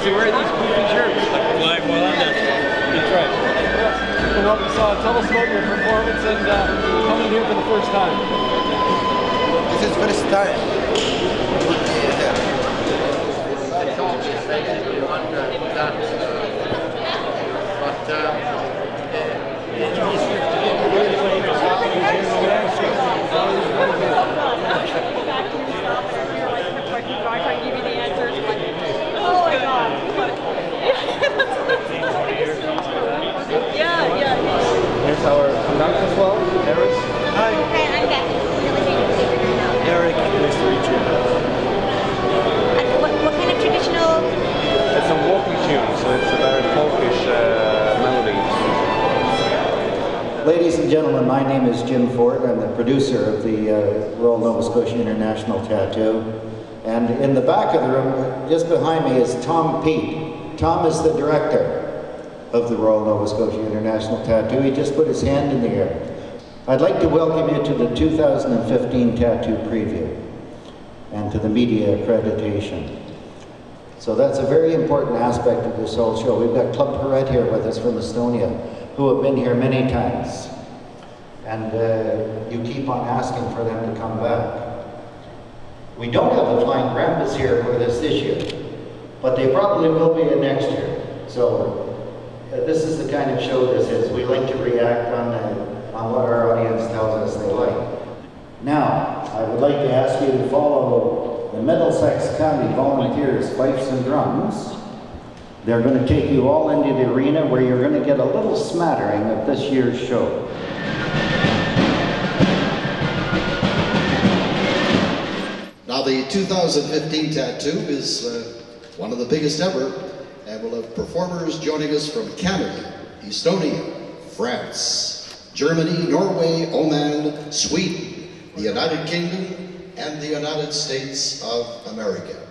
turn away because they wear these goofy shirts. Flag well under. That's right. Well, so tell us about your performance and uh, coming here for the first time. This is first time. Ladies and gentlemen, my name is Jim Ford. I'm the producer of the uh, Royal Nova Scotia International Tattoo. And in the back of the room, just behind me, is Tom Pete. Tom is the director of the Royal Nova Scotia International Tattoo. He just put his hand in the air. I'd like to welcome you to the 2015 Tattoo Preview and to the media accreditation. So that's a very important aspect of this whole show. We've got Club Piruett here with us from Estonia, who have been here many times. And uh, you keep on asking for them to come back. We don't have the Flying Grandpas here us this year, but they probably will be in next year. So uh, this is the kind of show this is. We like to react on, uh, on what our audience tells us they like. Now, I would like to ask you to follow the Middlesex County Volunteers Fifes and Drums. They're going to take you all into the arena where you're going to get a little smattering of this year's show. Now, the 2015 tattoo is uh, one of the biggest ever, and we'll have performers joining us from Canada, Estonia, France, Germany, Norway, Oman, Sweden, the United Kingdom, and the United States of America.